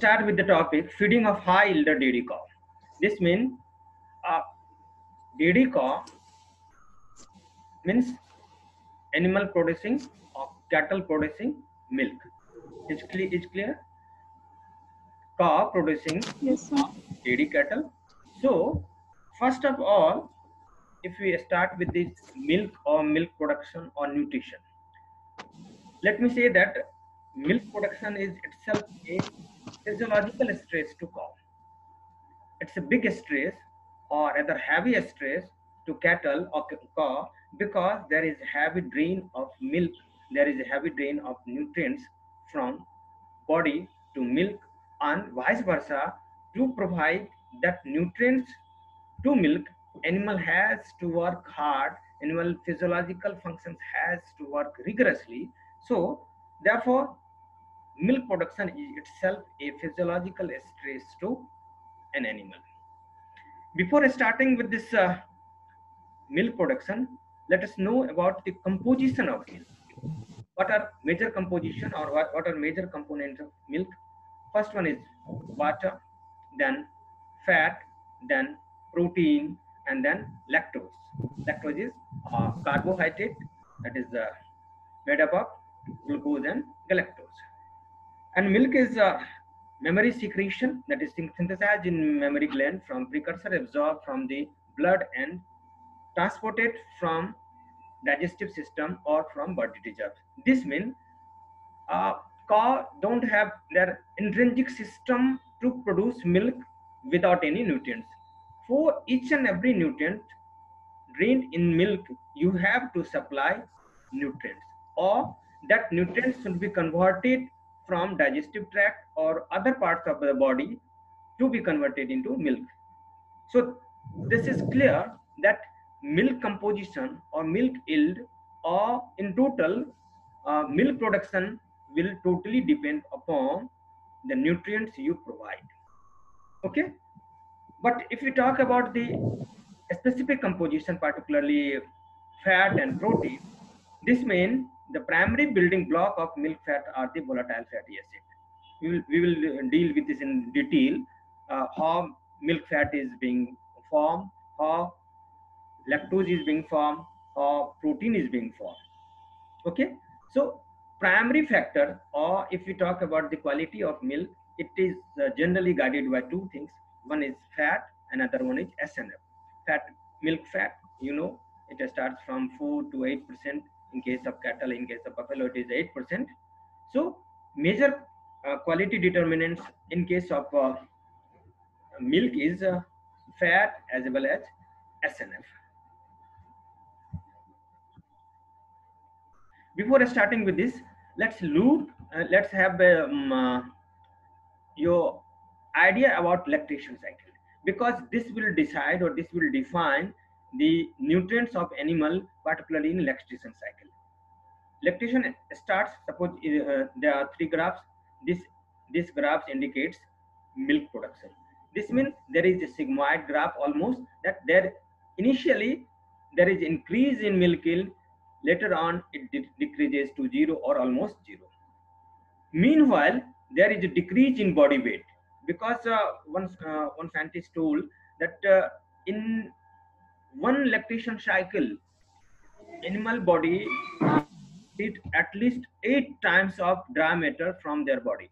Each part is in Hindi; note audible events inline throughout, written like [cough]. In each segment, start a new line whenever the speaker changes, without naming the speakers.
start with the topic feeding of high elder dairy cow. This means uh, dairy cow means animal producing or cattle producing milk. Is clear? Is clear? Cow producing
Yes, sir.
dairy cattle. So first of all, if we start with this milk or milk production or nutrition, let me say that milk production is itself a physiological stress to cow. It's a big stress or rather heavy stress to cattle or cow because there is heavy drain of milk, there is a heavy drain of nutrients from body to milk and vice versa to provide that nutrients to milk animal has to work hard animal physiological functions has to work rigorously so therefore milk production is itself a physiological stress to an animal. Before starting with this uh, milk production let us know about the composition of milk. What are major composition or what, what are major components of milk? First one is water then fat then protein and then lactose. Lactose is uh, carbohydrate that is uh, made up of glucose and galactose and milk is a memory secretion that is synthesized in mammary gland from precursor absorbed from the blood and transported from digestive system or from body reserves. This means uh, cow don't have their intrinsic system to produce milk without any nutrients. For each and every nutrient drained in milk, you have to supply nutrients or that nutrients should be converted from digestive tract or other parts of the body to be converted into milk. So this is clear that milk composition or milk yield or in total uh, milk production will totally depend upon the nutrients you provide okay but if we talk about the specific composition particularly fat and protein this means the primary building block of milk fat are the volatile fatty acid we will, we will deal with this in detail. Uh, how milk fat is being formed how lactose is being formed or protein is being formed. Okay? So primary factor or if we talk about the quality of milk it is uh, generally guided by two things. One is fat another one is snf fat milk fat you know it starts from 4 to 8 percent in case of cattle in case of buffalo it is 8 percent. So major uh, quality determinants in case of uh, milk is uh, fat as well as snf before starting with this let's look uh, let's have um, uh, your idea about lactation cycle. Because this will decide or this will define the nutrients of animal particularly in lactation cycle. Lactation starts suppose uh, there are three graphs. This this graph indicates milk production. This means there is a sigmoid graph almost that there initially there is increase in milk yield. Later on it de decreases to zero or almost zero. Meanwhile, there is a decrease in body weight because uh, one, uh, one scientist told that uh, in one lactation cycle, animal body it at least eight times of diameter from their body.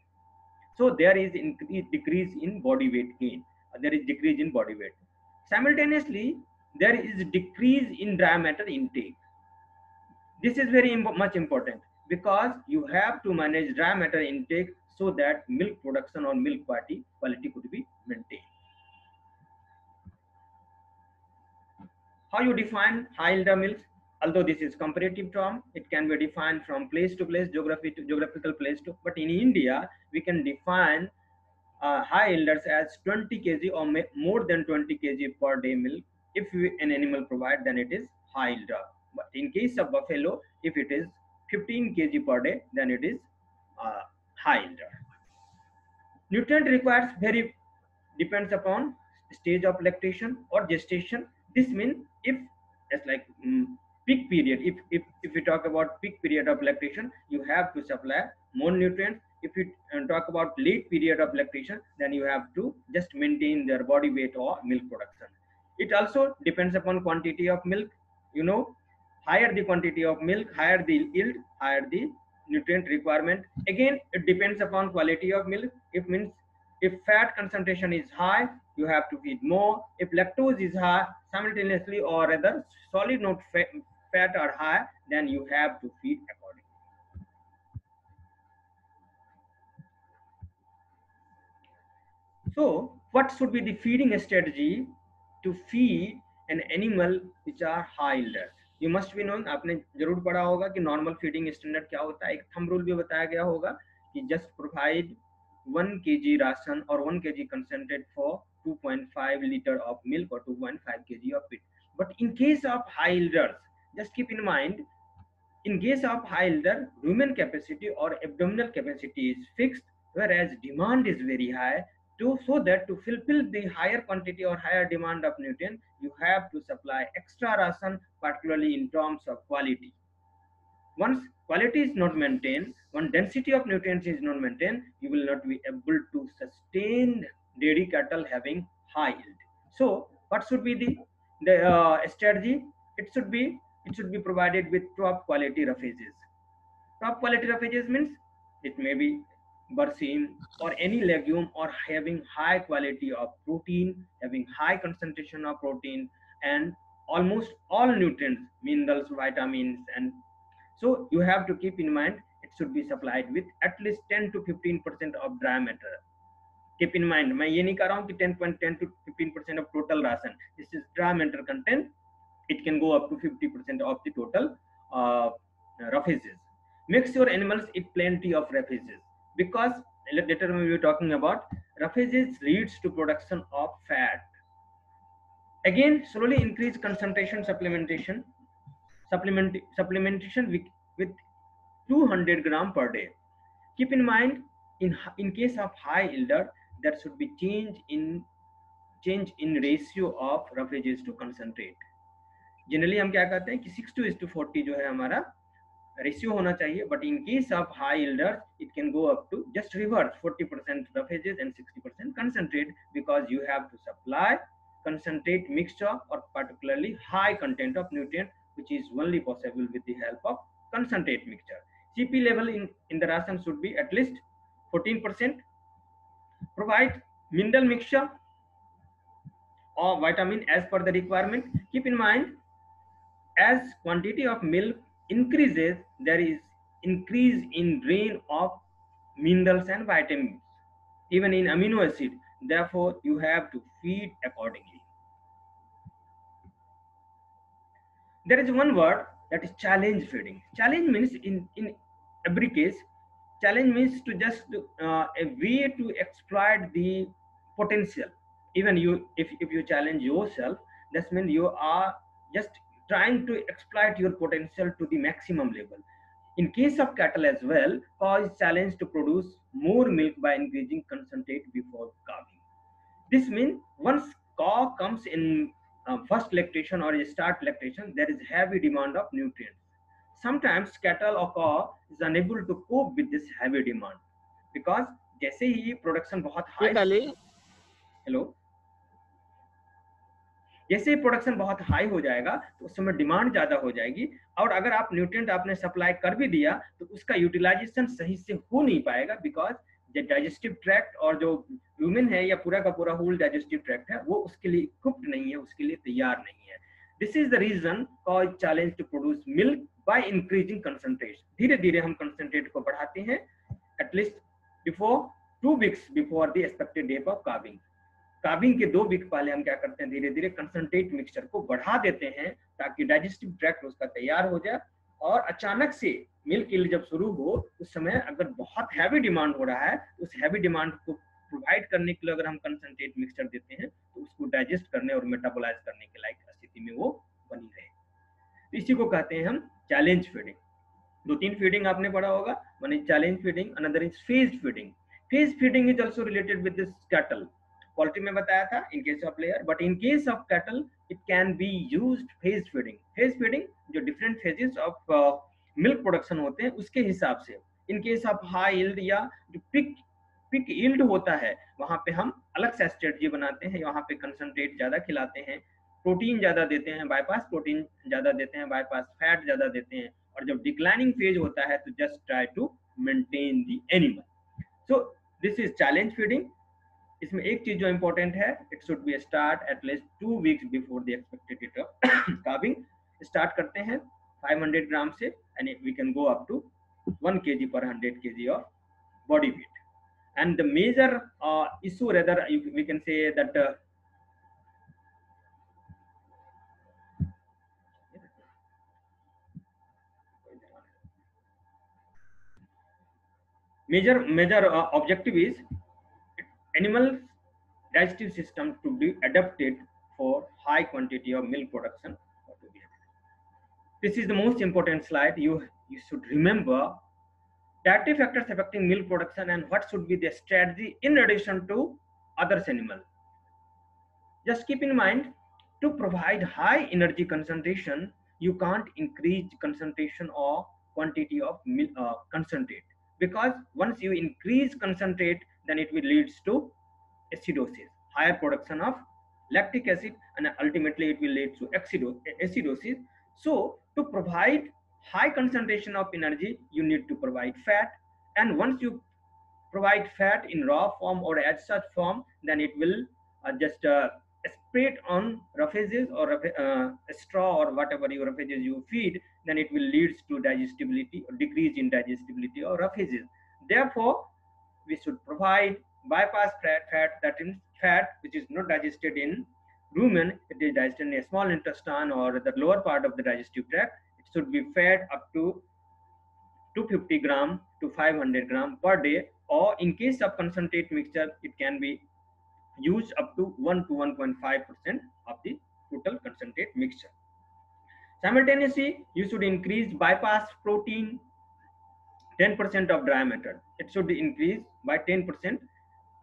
So there is increase decrease in body weight gain. Uh, there is decrease in body weight. Simultaneously, there is decrease in diameter intake this is very much important because you have to manage dry matter intake so that milk production or milk quality quality could be maintained how you define high elder milks although this is comparative term it can be defined from place to place geography to geographical place to but in india we can define uh, high elders as 20 kg or more than 20 kg per day milk if we, an animal provide then it is high elder but in case of buffalo, if it is 15 kg per day, then it is uh, high elder. Nutrient requires very depends upon stage of lactation or gestation. This means if it's like um, peak period, if, if, if we talk about peak period of lactation, you have to supply more nutrients. if you uh, talk about late period of lactation then you have to just maintain their body weight or milk production. It also depends upon quantity of milk you know. Higher the quantity of milk higher the yield higher the nutrient requirement. Again it depends upon quality of milk. It means if fat concentration is high you have to feed more if lactose is high simultaneously or rather solid not fat, fat are high then you have to feed accordingly so what should be the feeding strategy to feed an animal which are high yielders you must be knowing आपने जरूर पढ़ा होगा कि नॉर्मल फीडिंग स्टैंडर्ड क्या होता है एक थम रूल भी बताया गया होगा कि जस्ट प्रोवाइड वन के जी राशन और one K ji concentrate for 2.5 liter of milk or 2.5 kg of feed. But in case of high yielders, just keep in mind, in case of high yielder, rumen capacity or abdominal capacity is fixed, whereas demand is very high. To so that to fulfill the higher quantity or higher demand of nutrient, you have to supply extra ration, particularly in terms of quality. Once quality is not maintained, when density of nutrients is not maintained, you will not be able to sustain dairy cattle having high yield. So what should be the, the uh, strategy? It should be it should be provided with top quality roughages. Top quality roughages means it may be berseem or any legume or having high quality of protein, having high concentration of protein and almost all nutrients, minerals, vitamins and so you have to keep in mind it should be supplied with at least 10 to 15 percent of dry matter keep in mind मैं ये नहीं कर रहा हूँ कि 10.10 to 15 percent of total ration this is dry matter content it can go up to 50 percent of the total uh, roughages make sure animals eat plenty of roughages because later we will talking about roughages leads to production of fat again slowly increase concentration supplementation supplement supplementation with, with 200 gram per day keep in mind in in case of high yielder there should be change in change in ratio of roughages to concentrate generally हम क्या कहते हैं कि 6 टू इज टू फोर्टी जो है हमारा रेशियो होना चाहिए but in case of high yielders it can go up to just reverse 40 percent roughages and 60 percent concentrate because you have to supply concentrate mixture or particularly high content of nutrient which is only possible with the help of concentrate mixture. CP level in, in the ration should be at least 14%. Provide mineral mixture or vitamin as per the requirement. Keep in mind, as quantity of milk increases, there is increase in drain of minerals and vitamins, even in amino acid. Therefore, you have to feed accordingly. there is one word that is challenge feeding challenge means in in every case challenge means to just uh, a way to exploit the potential. Even you if, if you challenge yourself that means you are just trying to exploit your potential to the maximum level. In case of cattle as well cause challenge to produce more milk by increasing concentrate before calving. This means once cow comes in uh, first lactation or start lactation, there is heavy demand of nutrients. Sometimes cattle or cow is unable to cope with this heavy demand. Because जैसे ही प्रोडक्शन बहुत हाई हेलो जैसे ही प्रोडक्शन बहुत हाई हो जाएगा तो उस समय डिमांड ज़्यादा हो जाएगी। और अगर आप न्यूट्रिएंट आपने सप्लाई कर भी दिया तो उसका यूटिलाइजेशन सही से हो नहीं पाएगा बिकॉज़ जो डाइजेस्टिव ट्रैक्ट और जो ह्यूमन है या पूरा का पूरा होल डाइजेस्टिव ट्रैक्ट है वो उसके लिए इक्विप्ड नहीं है उसके लिए तैयार नहीं है। This is the reason cause challenge to produce milk by increasing concentration धीरे धीरे हम कंसंट्रेट को बढ़ाते हैं at least before two weeks before the expected of के दो वीक पहले हम क्या करते हैं, धीरे धीरे कंसंट्रेट मिक्सचर को बढ़ा देते हैं, ताकि डाइजेस्टिव ट्रैक्ट उसका तैयार हो जाए, और अचानक से मिल्क ईल्ड जब शुरू हो, उस समय अगर बहुत हैवी डिमांड हो रहा है तो उस हैवी डिमांड को प्रोवाइड करने के लिए अगर हम कंसंट्रेट मिक्सचर देते हैं तो उसको डाइजेस्ट करने और मेटाबोलाइज करने के लायक स्थिति में वो बनी रहे। इसी को कहते हैं हम चैलेंज फीडिंग दो तीन फीडिंग आपने पढ़ा होगा one is challenge feeding another is phase feeding phase feeding is also related with this cattle poultry में बताया था in case of layer but in case of cattle it can be use phase feeding phase feeding जो different phases of milk production होते हैं, उसके हिसाब से। In case of high yield या जो पिक पिक इल्ड होता है, वहाँ पे हम अलग से स्ट्रेटजी बनाते हैं वहाँ पे कंसंट्रेट ज़्यादा खिलाते हैं। प्रोटीन ज़्यादा देते हैं बाईपास प्रोटीन ज़्यादा देते हैं बाईपास फैट ज़्यादा देते हैं और जब डिक्लाइनिंग फ़ेज़ होता है तो just try to maintain the animal so this is challenge feeding इसमें एक चीज़ जो इंपॉर्टेंट है it should be start at least two weeks before the expected calving start करते हैं 500 ग्राम से and we can go up to 1 kg per 100 kg of body weight. And the major uh, issue rather we can say that uh, major major uh, objective is animal digestive system to be adapted for high quantity of milk production. This is the most important slide. You you should remember dietary factors affecting milk production and what should be the strategy in addition to others animal. Just keep in mind to provide high energy concentration you can't increase concentration or quantity of milk uh, concentrate because once you increase concentrate then it will leads to acidosis higher production of lactic acid and ultimately it will lead to acidosis. So to provide high concentration of energy you need to provide fat. And once you provide fat in raw form or as such form then it will uh, just uh, spread on roughages or uh, straw or whatever your roughages you feed then it will leads to digestibility or decrease in digestibility or roughages therefore we should provide bypass fat, fat that is fat which is not digested in rumen. It is digested in a small intestine or the lower part of the digestive tract. It should be fed up to 250 gram to 500 gram per day or in case of concentrate mixture it can be used up to 1 to 1.5 percent of the total concentrate mixture simultaneously you should increase bypass protein 10 percent of dry matter it should be increased by 10 percent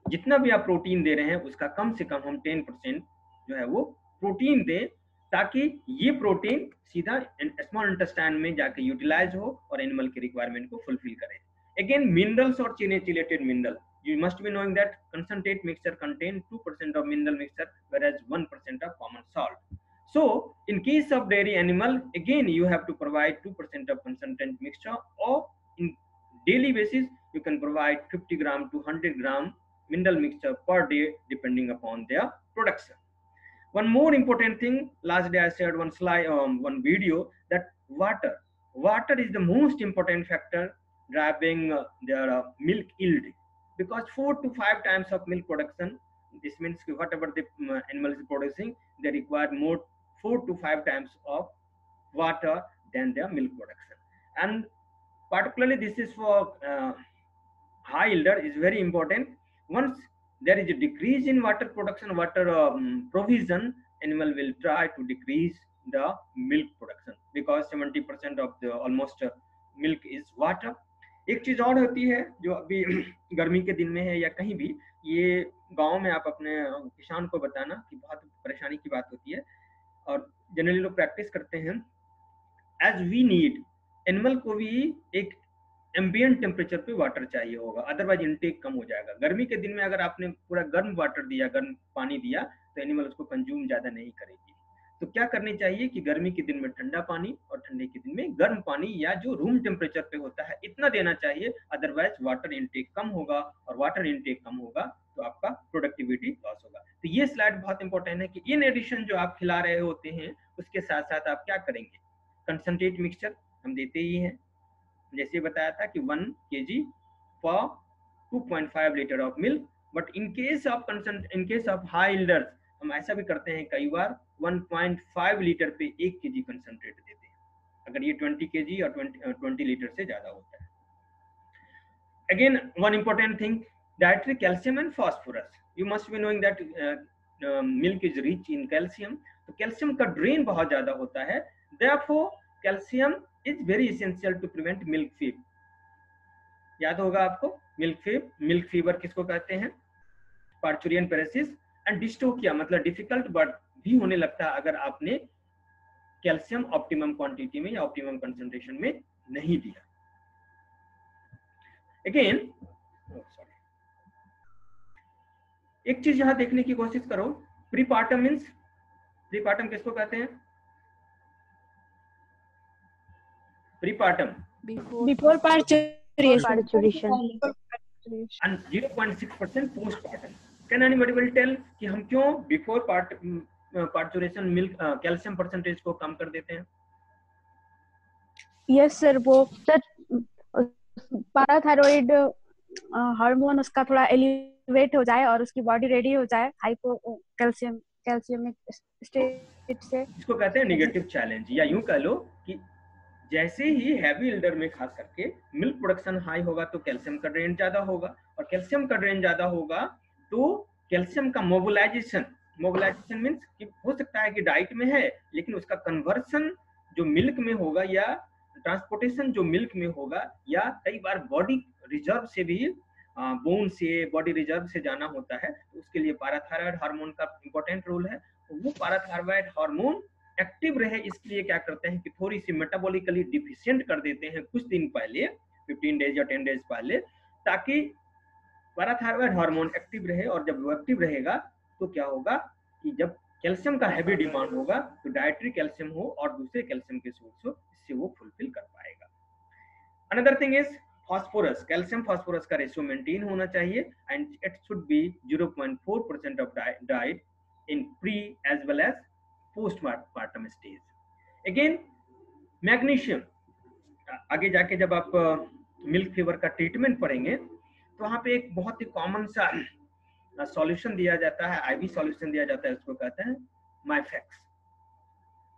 जितना भी आप प्रोटीन दे रहे हैं उसका कम से कम हम 10 परसेंट जो है वो प्रोटीन दें ताकि ये प्रोटीन सीधा स्मॉल इंटेस्टाइन में जाके यूटिलाइज हो और एनिमल के रिक्वायरमेंट को फुलफिल करे again minerals or chelated mineral you must be knowing that concentrate mixture contain 2% of mineral mixture whereas 1% of common salt so in case of dairy animal again you have to provide 2% of concentrate mixture or in daily basis you can provide 50 gram to 100 gram mineral mixture per day depending upon their production. One more important thing last day i shared one slide um, one video that water. Water is the most important factor driving uh, their uh, milk yield. Because four to five times of milk production this means whatever the um, animal is producing they require more four to five times of water than their milk production and particularly this is for uh, high yielder is very important once there is a decrease in water production water um, provision animal will try to decrease the milk production because 70% of the almost uh, milk is water एक चीज़ और होती है जो अभी गर्मी के दिन में है या कहीं भी ये गाँव में आप अपने किसान को बताना कि बहुत परेशानी की बात होती है और जनरली लोग प्रैक्टिस करते हैं। एज वी नीड एनिमल को भी एक एम्बियंट टेम्परेचर पे वाटर चाहिए होगा। अदरवाइज़ इनटेक कम हो जाएगा। गर्मी के दिन में अगर आपने पूरा गर्म वाटर दिया, गर्म पानी दिया तो एनिमल उसको कंज्यूम ज़्यादा नहीं करेगी। तो क्या करनी चाहिए कि गर्मी के दिन में ठंडा पानी और ठंडे के दिन में गर्म पानी या जो रूम टेम्परेचर पे होता है, इतना देना चाहिए अदरवाइज़ वाटर इनटेक कम होगा और वाटर इनटेक कम होगा तो आपका प्रोडक्टिविटी लॉस होगा। तो ये स्लाइड बहुत इंपॉर्टेंट है कि इन एडिशन जो आप खिला रहे होते हैं, उसके साथ साथ आप क्या करेंगे? कंसनट्रेट मिक्सचर हम देते ही हैं। जैसे बताया था कि one K G for 2.5 litre of milk but in case of in case of high yielders हम ऐसा भी करते हैं कई बार 1.5 लीटर पे एक के जी कंसनट्रेट देते हैं। अगर ये 20 के जी और 20, 20 लीटर से ज़्यादा होता है। Again one important thing dietary calcium and phosphorus you must be knowing that milk is rich in calcium तो कैल्शियम का ड्रेन बहुत ज़्यादा होता है। Therefore calcium is very essential to prevent milk fever याद होगा आपको? मिल्क फीव मिल्क फीवर किसको कहते हैं? पार्चुरियन पेरेसिस एंड डिस्टोकिया मतलब डिफ़िकल्ट बर्थ भी होने लगता है अगर आपने कैल्शियम ऑप्टिमम क्वांटिटी में या ऑप्टिमम कंसेंट्रेशन में नहीं दिया। अगेन सॉरी एक चीज़ यहाँ देखने की कोशिश करो। प्रीपार्टम मीन्स प्रीपार्टम किसको कहते हैं? प्रीपार्टम
Before parturition.
Parturition.
and 0.6 percent Can anybody will tell कि हम क्यों before part parturition milk calcium percentage को कम कर देते हैं?
यस सर वो
सर
पाराथायरॉइड हार्मोन उसका थोड़ा एलिवेट हो जाए और उसकी बॉडी रेडी हो जाए हाइपो कैल्शियम कैल्शियमिक स्टेट से।
इसको कहते हैं निगेटिव चैलेंज या यूँ कह लो कि जैसे ही हैवी इल्डर में खास करके मिल्क प्रोडक्शन हाई होगा तो कैल्शियम का ड्रेन ज़्यादा होगा और कैल्शियम का ड्रेन ज़्यादा होगा तो कैल्शियम का मोबिलाइजेशन मोबिलाइजेशन मीन्स कि हो सकता है कि डाइट में है, लेकिन उसका कन्वर्सन जो मिल्क में होगा या ट्रांसपोर्टेशन जो मिल्क में होगा या कई बार बॉडी रिज़र्व से भी बोन से बॉडी रिज़र्व से जाना होता है तो उसके लिए पाराथायरॉयड हार्मोन का इंपॉर्टेंट रोल है। तो वो पाराथायरॉयड हार्मोन एक्टिव रहे इसलिए क्या करते हैं कि थोड़ी सी मेटाबॉलिकली डिफिशियंट कर देते हैं कुछ दिन पहले 15 डेज़ या 10 डेज़ पहले, ताकि पैराथायरॉयड हार्मोन एक्टिव रहे और जब वो एक्टिव रहेगा तो क्या होगा कि जब कैल्शियम का हैवी डिमांड होगा तो डायट्री कैल्शियम हो और दूसरे कैल्शियम के सोर्स हो, इससे वो फुलफिल कर पाएगा। Another thing is phosphorus calcium phosphorus का रेशियो मेंटेन होना चाहिए and it should be 0.4 percent of diet in pre as well as postpartum stage. Again magnesium आगे जाके जब आप मिल्क फीवर का ट्रीटमेंट पढ़ेंगे तो वहाँ पे एक बहुत ही कॉमन सा सॉल्यूशन दिया जाता है आईवी सॉल्यूशन दिया जाता है उसको कहते हैं माइफेक्स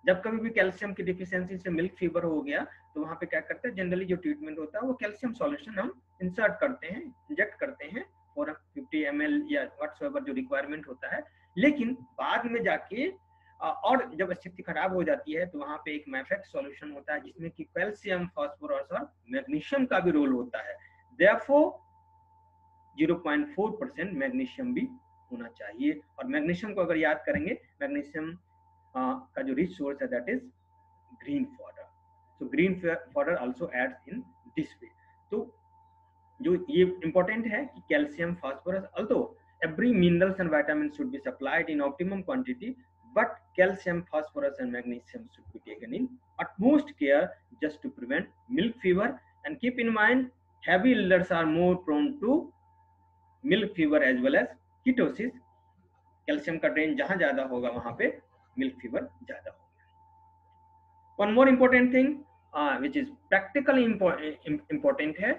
जब कभी भी कैल्शियम की डिफिशियंसी से मिल्क फीवर हो गया तो वहाँ पे क्या करते हैं जनरली जो ट्रीटमेंट होता है, वो कैल्शियम सॉल्यूशन हम इंसर्ट करते हैं इंजेक्ट करते हैं और 50 एम या व्हाट्सएवर जो रिक्वायरमेंट होता है। लेकिन बाद में जाके और जब स्थिति खराब हो जाती है तो वहाँ पे एक मैफेक्ट सॉल्यूशन होता है, जिसमें कि कैल्शियम फास्फोरस और मैग्नीशियम का भी रोल होता है। देयरफॉर 0.4 परसेंट मैग्नीशियम भी होना चाहिए। और मैग्नीशियम को अगर याद करेंगे, मैग्नीशियम का जो रिच सोर्स है that is green fodder so green fodder also add in this way तो जो ये इंपॉर्टेंट है कि calcium phosphorus although every minerals and vitamin should be supplied in optimum quantity but calcium phosphorus and magnesium should be taken in utmost care just to prevent milk fever and keep in mind heavy leaders are more prone to milk fever as well as ketosis. Calcium का ड्रेन जहाँ ज़्यादा होगा, वहाँ पे मिल्क फीवर ज़्यादा होगा one more important thing which is practically important है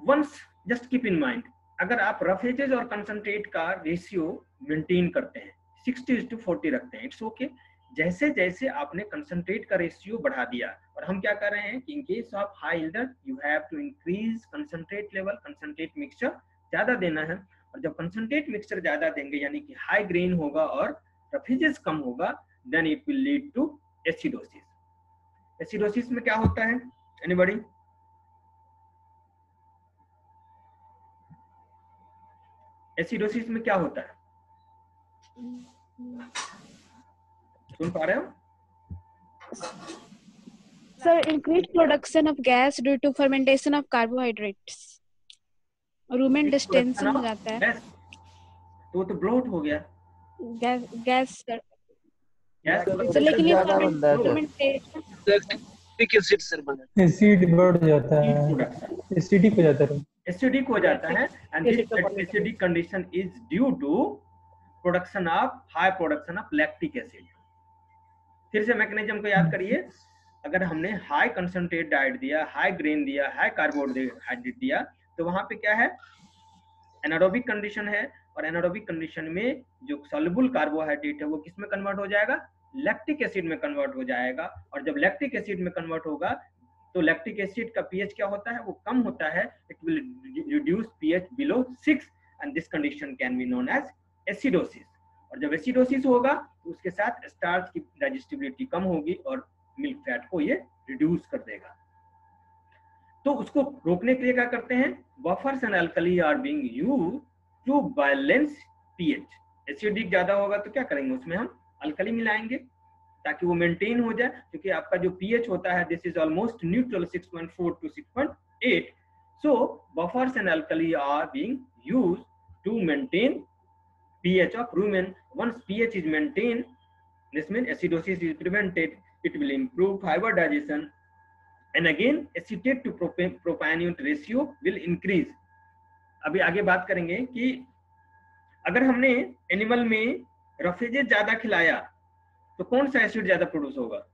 once just keep in mind अगर आप रफेजेज और कंसंट्रेट का रेशियो मेंटेन करते हैं सिक्सटी टू फोर्टी रखते हैं इट्स ओके जैसे जैसे आपने कंसंट्रेट का रेशियो बढ़ा दिया, और हम क्या कर रहे हैं कि in case of high yielder you have to increase concentrate level concentrate mixture ज़्यादा देना है। और जब कंसंट्रेट मिक्सचर ज़्यादा देंगे, यानी कि हाई ग्रेन होगा और रफेजेस कम होगा then it will lead to acidosis acidosis में क्या होता है? एनीबॉडी एसिडोसिस में क्या होता है? सुन पा रहे हो?
Sir increased production of gas due to fermentation of carbohydrates. Rumen distension हो जाता है।
तो तो ब्लोट हो गया।
गैस गैस
गैस
so लेकिन ये
यूरिक एसिड सर बना
एसिड बढ़ जाता है। एसिडिक हो जाता है।
एसिडिक हो। जाता है। And this acidic condition is due to production of high production of lactic acid फिर से मैकेनिज्म को याद करिए। अगर हमने हाई कंसनट्रेट डाइट दिया हाई ग्रेन दिया हाई कार्बोहाइड्रेट दिया तो वहाँ पे क्या है? एनारोबिक कंडीशन है और एनारोबिक कंडीशन में जो सॉल्युबल कार्बोहाइड्रेट है, वो किसमें कन्वर्ट हो जाएगा? लैक्टिक एसिड में कन्वर्ट हो जाएगा। और जब लैक्टिक एसिड में कन्वर्ट होगा तो लैक्टिक एसिड का पीएच क्या होता है? वो कम होता है। It will reduce pH below six and this condition can be known as acidosis और जब एसिडोसिस होगा तो उसके साथ स्टार्च की डाइजेस्टिबिलिटी कम होगी और मिल्क फैट को ये रिड्यूस कर देगा। तो उसको रोकने के लिए क्या करते हैं? Buffers and alkali are being used to balance pH acidic ज़्यादा होगा तो क्या करेंगे? उसमें हम अल्कली मिलाएँगे ताकि वो मेंटेन हो जाए, क्योंकि आपका जो पीएच होता है this is almost neutral 6.4 to 6.8 so, buffers and alkali are being used to maintain ph of rumen once ph is maintained this means acidosis is prevented it will improve fiber digestion and again acetate to propionate ratio will increase अभी आगे बात करेंगे कि अगर हमने एनिमल में रफेजेज ज़्यादा खिलाया तो कौन सा एसिड ज़्यादा प्रोड्यूस होगा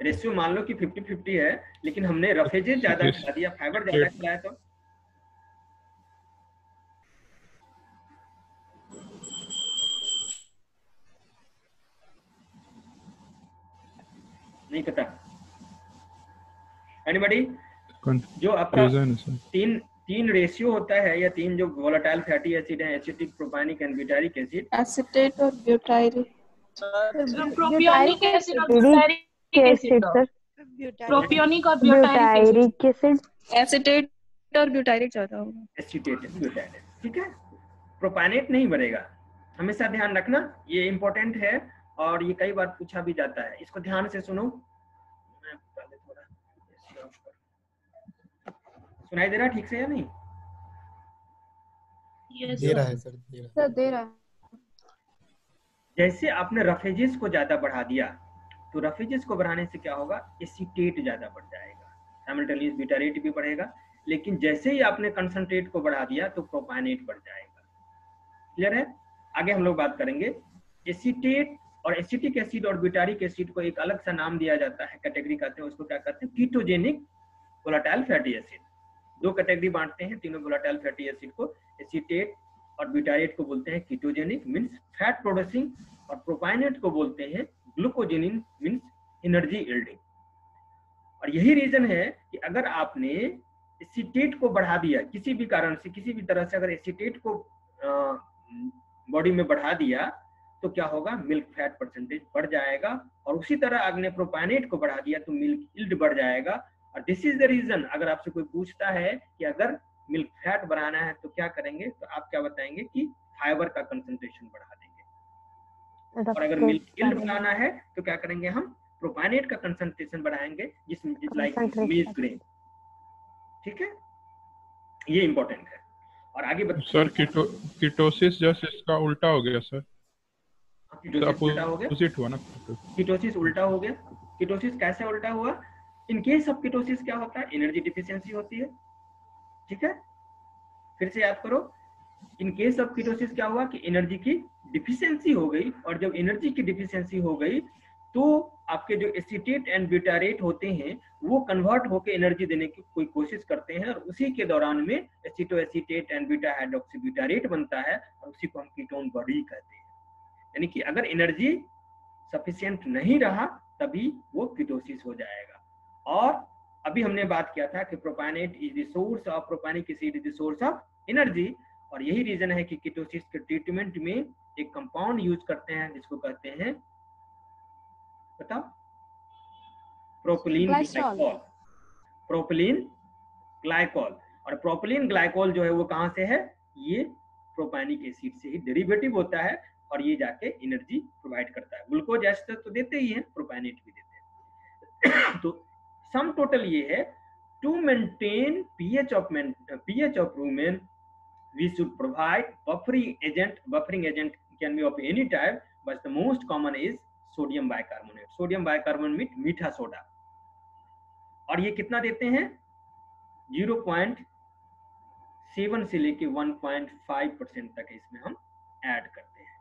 रेशियो मान लो कि 50 50 है लेकिन हमने रफेजेज ज़्यादा खिला दिया फाइबर ज़्यादा खिलाया तो। नहीं पता। एनीबॉडी जो आपका तीन तीन रेशियो होता है या तीन जो वोलेटाइल फैटी एसिड है acetic propionic and butyric acid
acetate और ब्यूटाइरिक
प्रोपियोनिक एसिड और
butyric acid
acid
sir
propionic और
ब्यूटायरिक एसिड
एसिटेट और ज़्यादा होगा।
एसिटेट ठीक है? प्रोपानेट नहीं बढ़ेगा। हमेशा ध्यान रखना ये इम्पोर्टेंट है और ये कई बार पूछा भी जाता है। इसको ध्यान से सुनो। सुनाई दे रहा ठीक से या नहीं?
यस
दे रहा है सर दे रहा है।
सर दे रहा है।
जैसे आपने रफेजेस को ज़्यादा बढ़ा दिया तो रफेजेस को बढ़ाने से क्या होगा? एसीटेट ज़्यादा बढ़ जाएगा। साइमल्टेनियस ब्यूटारेट भी बढ़ेगा। लेकिन जैसे ही आपने कंसनट्रेट को बढ़ा दिया तो प्रोपानेट बढ़ जाएगा। क्लियर है? आगे हम लोग बात करेंगे। एसिटेट और एसिटिक एसिड और ब्यूटारिक एसिड को एक अलग सा नाम दिया जाता है। कैटेगरी कहते हैं, उसको क्या कहते हैं? कीटोजेनिक वोलाटाइल फैटी एसिड दो कैटेगरी बांटते हैं, तीनों वोलाटाइल फैटी एसिड को। एसिटेट और ब्यूटारेट को बोलते हैं कीटोजेनिक मींस फैट प्रोड्यूसिंग और प्रोपाइनेट को बोलते हैं ग्लूकोजेनिन मींस एनर्जी यील्डिंग। और यही रीजन है कि अगर आपने एसिटेट को बढ़ा दिया, किसी भी कारण से, किसी भी तरह से अगर एसिटेट को बॉडी में बढ़ा दिया तो क्या होगा? मिल्क फैट परसेंटेज बढ़ जाएगा और उसी तरह आपने प्रोपाइनेट को बढ़ा दिया तो मिल्क यील्ड बढ़ जाएगा। और दिस इज़ द रीजन अगर आपसे कोई पूछता है कि अगर मिल्क फैट बढ़ाना है तो क्या करेंगे? तो आप क्या बताएँगे कि फाइबर का कंसंट्रेशन बढ़ा और अगर मिल्क यील्ड बढ़ाना है तो क्या करेंगे हम? प्रोपाइनेट का कंसंट्रेशन बढ़ाएँगे जिसमें लाइक. Milk grain. ठीक है? ये इंपॉर्टेंट है। और आगे बत-
सर कीटो कीटोसिस जस्ट इसका उल्टा हो गया सर
हो
हुआ ना
कीटोसिस उल्टा हो गया। कीटोसिस कैसे उल्टा हुआ? इन केस ऑफ़ कीटोसिस क्या होता है? एनर्जी डिफिशियंसी होती है। ठीक है? फिर से याद करो इन केस ऑफ़ कीटोसिस क्या हुआ कि एनर्जी की डिफिशियंसी हो गई और जब एनर्जी की डिफिशियंसी हो गई तो आपके जो एसिटेट एंड ब्यूटारेट होते हैं, वो कन्वर्ट होकर एनर्जी देने की कोई कोशिश करते हैं और उसी के दौरान में aceto acetate and beta hydroxy butyrate बनता है और उसी को हम कीटोन बॉडी कहते हैं। यानी कि अगर एनर्जी सफिशियंट नहीं रहा, तभी वो कीटोसिस हो जाएगा। और अभी हमने बात किया था कि propionate is the source of propionic acid is the source of energy और यही रीजन है कि कीटोसिस के ट्रीटमेंट में एक कंपाउंड यूज़ करते हैं जिसको कहते हैं बताओ प्रोपिलीन. ग्लाइकॉल प्रोपिलीन ग्लाइकॉल और प्रोपिलीन ग्लाइकॉल जो है वो कहाँ से है? ये प्रोपानिक एसिड से ही डेरिवेटिव होता है और ये जाके एनर्जी प्रोवाइड करता है। ग्लूकोज एस्टर तो देते ही हैं प्रोपानेट भी देते हैं। [coughs] तो सम टोटल ये है to maintain pH of pH of rumen we should provide buffering agent buffering agent can be of any type but the most common is sodium bicarbonate sodium bicarbonate means मीठा सोडा और ये कितना देते हैं 0.7 से लेके 1.5 परसेंट तक इसमें हम ऐड करते हैं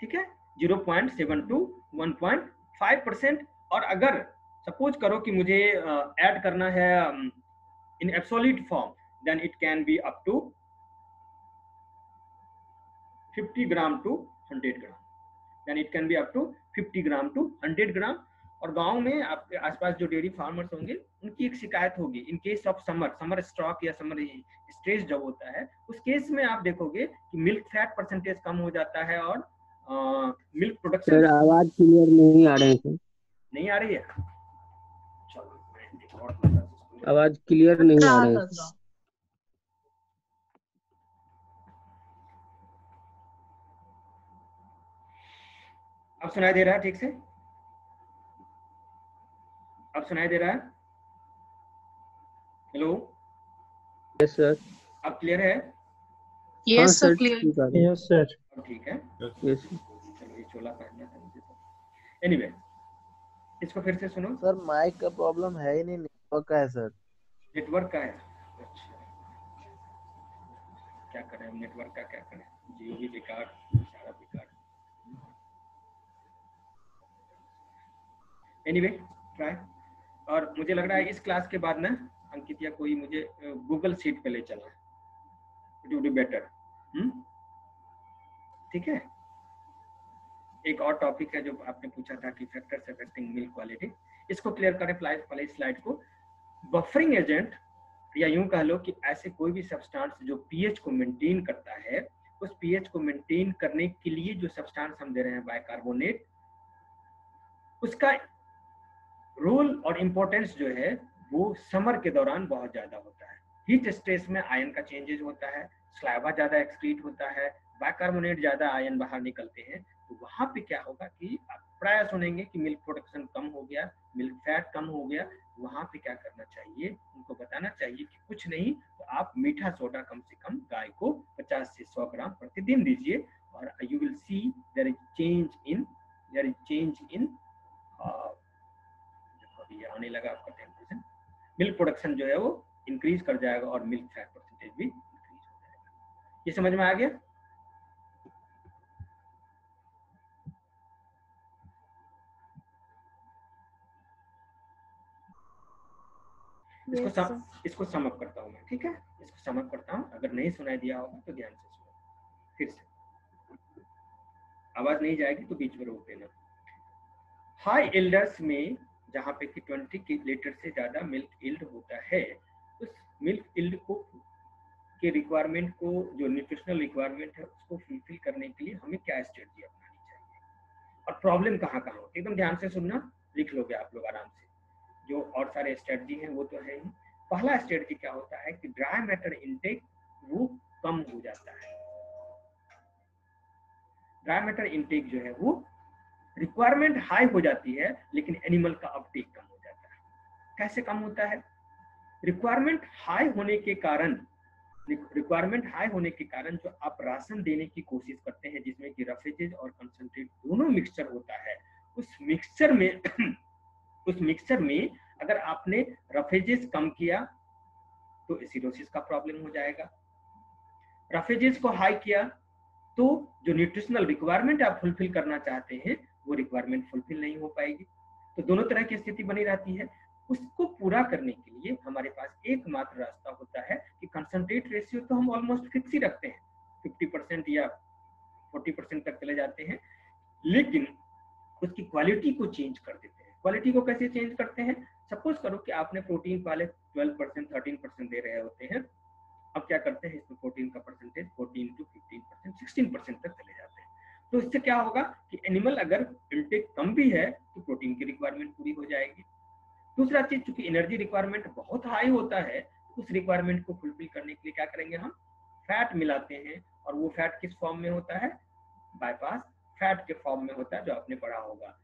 ठीक है 0.7 टू 1.5 परसेंट और अगर सपोज़ करो कि मुझे ऐड करना है in absolute form then it can be up to 50 gram to 100 gram. Then it can be up to 50 gram to 100 gram. और गाँव में आपके आसपास जो डेयरी फार्मर्स होंगे उनकी एक शिकायत होगी। In case of summer summer stock या समर स्ट्रेस जब होता है उस केस में आप देखोगे कि मिल्क फैट परसेंटेज कम हो जाता है और आ, मिल्क
सर
प्रोडक्शन
आवाज़ क्लियर नहीं आ रही हैं सर।
नहीं आ रही है? चलो हूँ।
आवाज़ क्लियर नहीं आ रहे हैं।
अब सुनाई दे रहा है ठीक से? अब सुनाई दे रहा है? हेलो
यस सर
अब क्लियर है?
हाँ
Yes, sir,
सर रहा
यस सर
अब ठीक है?
है यस
चलो ये चोला पहनना तो। एनीवे इसको फिर से सुनो।
सर माइक का प्रॉब्लम है ही नहीं नेटवर्क का है सर
नेटवर्क का है? अच्छा। क्या करें नेटवर्क का क्या करें? जियो भी बेकार सारा बेकार। एनीवे ट्राई और मुझे लग रहा है इस क्लास के बाद ना, अंकित या कोई मुझे गूगल शीट पे ले चलना इट वुड बी बेटर ठीक है? एक और टॉपिक है जो आपने पूछा था कि फैक्टर्स अफेक्टिंग मिल्क क्वालिटी इसको क्लियर करें पहले स्लाइड को। बफरिंग एजेंट या यूँ कह लो कि ऐसे कोई भी सब्सटेंस जो पीएच को मेंटेन करता है, उस पीएच को मेंटेन करने के लिए जो सब्सटेंस हम दे रहे हैं बाइकार्बोनेट उसका रोल और इम्पोर्टेंस जो है, वो समर के दौरान बहुत ज़्यादा होता है। हीट स्ट्रेस में आयन का चेंजेस होता है स्लाइवा ज़्यादा एक्सक्रीट होता है बाइकार्बोनेट ज़्यादा आयन बाहर निकलते हैं। तो वहाँ पे क्या होगा कि आप प्राय सुनेंगे कि मिल्क प्रोडक्शन कम हो गया मिल्क फैट कम हो गया। वहाँ पे क्या करना चाहिए? उनको बताना चाहिए कि कुछ नहीं तो आप मीठा सोडा कम से कम गाय को 50 से 100 ग्राम प्रतिदिन दीजिए। और you will see there is change in there is change in अभी आने लगा आपका टेम्परेचर मिल्क प्रोडक्शन जो है वो इंक्रीज कर जाएगा और मिल्क फैट परसेंटेज भी इंक्रीज हो जाएगा। ये समझ में आ गया? इसको सम. इसको समअप करता हूँ मैं ठीक है? इसको समअप करता हूँ। अगर नहीं सुनाई दिया होगा तो ध्यान से सुनो। फिर से। आवाज़ नहीं जाएगी तो बीच में रोक देना। हाई एल्डर्स में जहाँ पे कि 20 लीटर से ज़्यादा मिल्क इल्ड होता है, उस मिल्क इल्ड को, के रिक्वायरमेंट को, जो न्यूट्रिशनल रिक्वायरमेंट है, उसको फुलफिल करने के लिए हमें क्या स्ट्रेटजी अपनानी चाहिए? और प्रॉब्लम कहाँ कहाँ होती है? एकदम ध्यान से सुनना, लिख लोगे आप लोग आराम से। जो और सारे स्ट्रेटजी हैं, वो तो है ही। पहला स्ट्रेटजी क्या होता है कि ड्राई मैटर इनटेक वो कम हो जाता है। ड्राई मैटर इनटेक जो है, वो रिक्वायरमेंट हाई हो जाती है, लेकिन एनिमल का अपटेक कम हो जाता है। कैसे कम होता है? रिक्वायरमेंट हाई होने के कारण रिक्वायरमेंट हाई होने के कारण जो आप राशन देने की कोशिश करते हैं, जिसमें कि रफेजेज और कंसनट्रेट दोनों मिक्सचर होता है, उस मिक्सचर में, [clears throat] उस मिक्सचर में अगर आपने रफेजेस कम किया तो एसिडोसिस का प्रॉब्लम हो जाएगा। रफेजेस को हाई किया तो जो न्यूट्रिशनल रिक्वायरमेंट आप फुलफिल करना चाहते हैं वो रिक्वायरमेंट फुलफिल नहीं हो पाएगी। तो दोनों तरह की स्थिति बनी रहती है। उसको पूरा करने के लिए हमारे पास एकमात्र रास्ता होता है कि कंसंट्रेट रेशियो तो हम ऑलमोस्ट फिक्स ही रखते हैं। फिफ्टी परसेंट या फोर्टी परसेंट तक चले जाते हैं। लेकिन उसकी क्वालिटी को चेंज कर देते हैं। क्वालिटी को कैसे चेंज करते हैं? सपोज़ करो कि आपने प्रोटीन पहले 12 परसेंट थर्टीन परसेंट दे रहे होते हैं। अब क्या करते हैं? इसमें प्रोटीन का percentage 14 to 15 percent sixteen percent तक चले जाते हैं। तो इससे क्या होगा कि एनिमल अगर इनटेक कम भी है तो प्रोटीन की रिक्वायरमेंट पूरी हो जाएगी। दूसरा चीज़, चूँकि एनर्जी रिक्वायरमेंट बहुत हाई होता है उस रिक्वायरमेंट को फुलफिल करने के लिए क्या करेंगे हम? फैट मिलाते हैं, और वो फैट किस फॉर्म में होता है? बाईपास फैट के फॉर्म में होता है, जो आपने पढ़ा होगा।